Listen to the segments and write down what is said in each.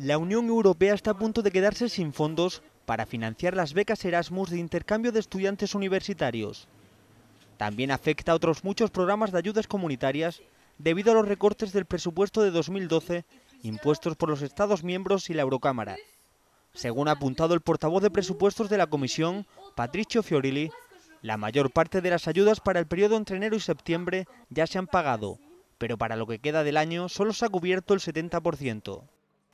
La Unión Europea está a punto de quedarse sin fondos para financiar las becas Erasmus de intercambio de estudiantes universitarios. También afecta a otros muchos programas de ayudas comunitarias debido a los recortes del presupuesto de 2012 impuestos por los Estados miembros y la Eurocámara. Según ha apuntado el portavoz de presupuestos de la Comisión, Patricio Fiorilli, la mayor parte de las ayudas para el periodo entre enero y septiembre ya se han pagado, pero para lo que queda del año solo se ha cubierto el 70%.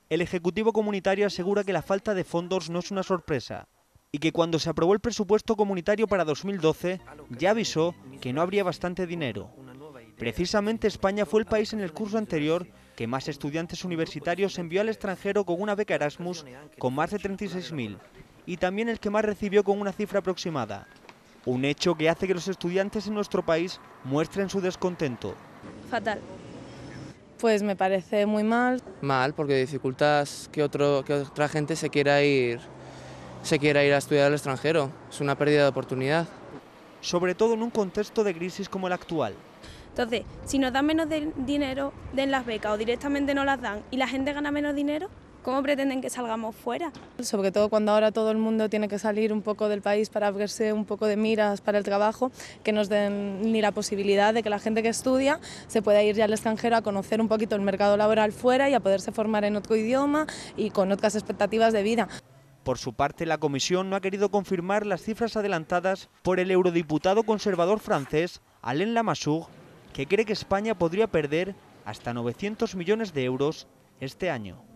El Ejecutivo Comunitario asegura que la falta de fondos no es una sorpresa y que cuando se aprobó el presupuesto comunitario para 2012 ya avisó que no habría bastante dinero. Precisamente España fue el país en el curso anterior que más estudiantes universitarios envió al extranjero con una beca Erasmus con más de 36.000 y también el que más recibió con una cifra aproximada. Un hecho que hace que los estudiantes en nuestro país muestren su descontento. Fatal. Pues me parece muy mal. Mal, porque dificultas que, otro, que otra gente se quiera, ir, se quiera ir a estudiar al extranjero. Es una pérdida de oportunidad. Sobre todo en un contexto de crisis como el actual. Entonces, si nos dan menos de dinero, den las becas o directamente no las dan y la gente gana menos dinero, ¿cómo pretenden que salgamos fuera? Sobre todo cuando ahora todo el mundo tiene que salir un poco del país para verse un poco de miras para el trabajo, que nos den ni la posibilidad de que la gente que estudia se pueda ir ya al extranjero a conocer un poquito el mercado laboral fuera y a poderse formar en otro idioma y con otras expectativas de vida. Por su parte, la Comisión no ha querido confirmar las cifras adelantadas por el eurodiputado conservador francés Alain Lamassoure que cree que España podría perder hasta 900 millones de euros este año.